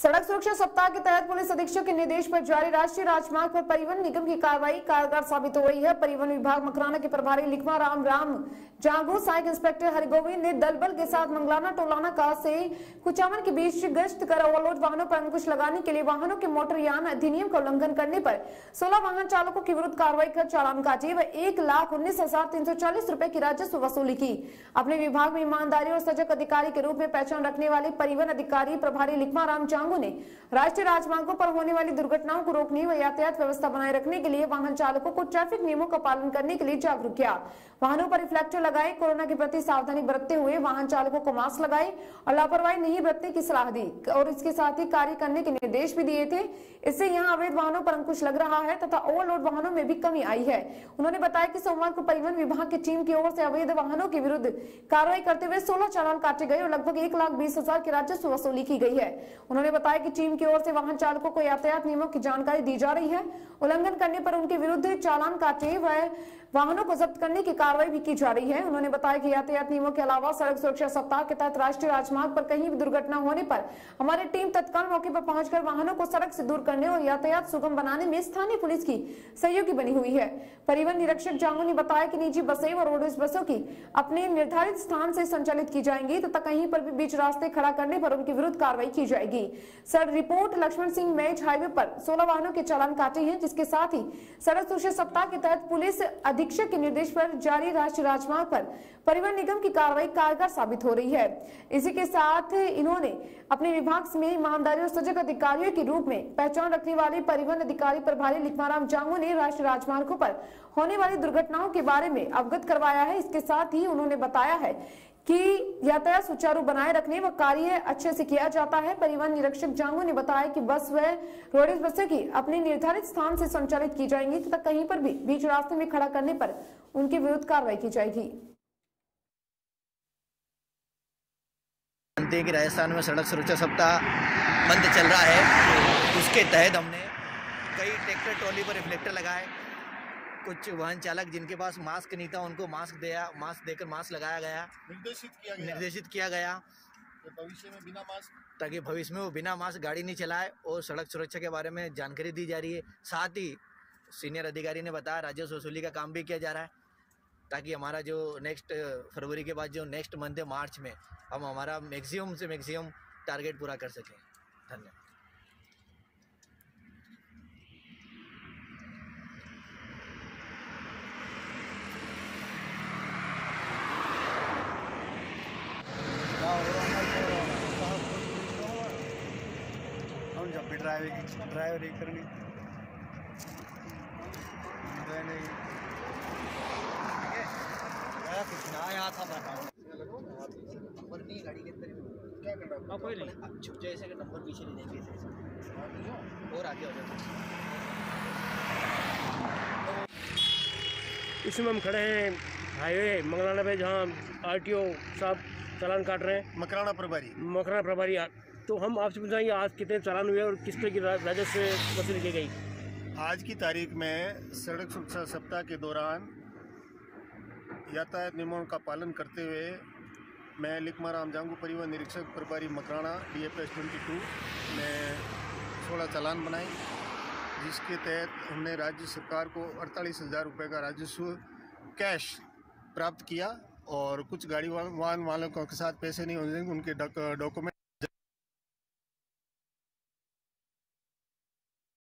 सड़क सुरक्षा सप्ताह के तहत पुलिस अधीक्षक के निर्देश पर जारी राष्ट्रीय राजमार्ग पर परिवहन निगम की कार्रवाई कारगर साबित हो रही है। परिवहन विभाग मकराना के प्रभारी लिखवा राम राम जागो, सहायक इंस्पेक्टर हरिगोविंद ने दल बल के साथ मंगलाना टोलाना का से कुचामन के बीच गश्त कर ओवरलोड वाहनों पर अंकुश लगाने के लिए वाहनों के मोटर यान अधिनियम का उल्लंघन करने पर 16 वाहन चालकों के विरुद्ध कार्रवाई कर चालान काटे व एक लाख उन्नीस हज़ार तीन सौ चालीस रूपए की राजस्व वसूली की। अपने विभाग में ईमानदारी और सजग अधिकारी के रूप में पहचान रखने वाले परिवहन अधिकारी प्रभारी लिखमा राम चांगू ने राष्ट्रीय राजमार्गों पर होने वाली दुर्घटनाओं को रोकने व यातायात व्यवस्था बनाए रखने के लिए वाहन चालकों को ट्रैफ़िक नियमों का पालन करने के लिए जागरूक किया। वाहनों पर रिफ्लेक्टर लगाए, कोरोना के प्रति सावधानी बरतते हुए वाहन चालकों को मास्क लगाए और लापरवाही नहीं बरतने की सलाह दी और इसके साथ ही कार्य करने के निर्देश भी दिए थे। इससे यहाँ अवैध वाहनों पर अंकुश लग रहा है तथा ओवरलोड वाहनों में भी कमी आई है। उन्होंने बताया की सोमवार को परिवहन विभाग की टीम की ओर से अवैध वाहनों के विरुद्ध कार्रवाई करते हुए सोलह चालान काटे गए और लगभग एक लाख बीस हज़ार की राजस्व वसूली की गई है। उन्होंने बताया कि टीम की ओर से वाहन चालकों को यातायात नियमों की जानकारी दी जा रही है। उल्लंघन करने पर उनके विरुद्ध चालान काटे व वाहनों को जब्त करने की कार्रवाई भी की जा रही है। उन्होंने बताया कि यातायात नियमों के अलावा सड़क सुरक्षा सप्ताह के तहत राष्ट्रीय राजमार्ग पर कहीं भी दुर्घटना होने पर हमारी टीम तत्काल मौके पर पहुंचकर वाहनों को सड़क से दूर करने और यातायात सुगम बनाने में स्थानीय पुलिस की सहयोगी बनी हुई है। परिवहन निरीक्षक जांगू ने बताया की निजी बसें व रोडवेज़ बसों की अपने निर्धारित स्थान से संचालित की जाएँगी तथा कहीं पर भी बीच रास्ते खड़ा करने पर उनके विरुद्ध कार्रवाई की जाएगी। सर, रिपोर्ट लक्ष्मण सिंह मैच हाईवे पर 16 वाहनों के चालान काटे हैं, जिसके साथ ही सड़क सुरक्षा सप्ताह के तहत पुलिस अधीक्षक के निर्देश पर जारी राष्ट्रीय राजमार्ग पर परिवहन निगम की कार्रवाई कारगर साबित हो रही है। इसी के साथ इन्होंने अपने विभाग में ईमानदारी और सजग अधिकारियों के रूप में पहचान रखने वाले परिवहन अधिकारी प्रभारी लिखमाराम जांगू ने राष्ट्रीय राजमार्गों पर होने वाली दुर्घटनाओं के बारे में अवगत करवाया है। इसके साथ ही उन्होंने बताया है कि यातायात सुचारू बनाए रखने व कार्य अच्छे से किया जाता है। परिवहन निरीक्षक जांगू ने बताया कि बस व रोडेज बसें की अपने निर्धारित स्थान से संचालित की जाएँगी तथा कहीं पर भी बीच रास्ते में खड़ा करने पर उनके विरुद्ध कार्रवाई की जाएगी। कि राजस्थान में सड़क सुरक्षा सप्ताह बंद चल रहा है। उसके तहत हमने कई ट्रैक्टर, ट्रॉली पर रिफ्लेक्टर लगाए। कुछ वाहन चालक जिनके पास मास्क नहीं था उनको मास्क दिया मास्क देकर मास्क लगाया गया। निर्देशित किया गया। निर्देशित किया गया। भविष्य में बिना मास्क? ताकि भविष्य में वो बिना मास्क गाड़ी नहीं चलाए और सड़क सुरक्षा के बारे में जानकारी दी जा रही है। साथ ही सीनियर अधिकारी ने बताया राजस्व वसूली का काम भी किया जा रहा है ताकि हमारा जो नेक्स्ट फरवरी के बाद जो नेक्स्ट मंथ है मार्च में हम हमारा मैक्सिमम से मैक्सिमम टारगेट पूरा कर सकें। धन्यवाद। भी ड्राइविंग ड्राइवरी करनी। नहीं। नंबर नहीं गाड़ी के अंदर क्या कर रहा कोई नहीं। छुप जाए ऐसे नंबर पीछे ले जाएँगे और आगे हो जाता इस समय हम खड़े हैं हाईवे मंगलाना पे जहाँ आरटीओ साहब चालान काट रहे हैं। मकराना प्रभारी। मकराना प्रभारी आ- तो हम आपसे पूछेंगे आज कितने चालान हुए और किस तरह की राजस्व वसूली की गई? आज की तारीख में सड़क सुरक्षा सप्ताह के दौरान यातायात नियमों का पालन करते हुए मैं लिखमा राम जांगू परिवहन निरीक्षक प्रभारी Makrana D F S twenty two ने सोलह चालान बनाए, जिसके तहत हमने राज्य सरकार को अड़तालीस हज़ार रुपये का राजस्व कैश प्राप्त किया और कुछ गाड़ी वाहन वालों के साथ पैसे नहीं होने, उनके डॉक्यूमेंट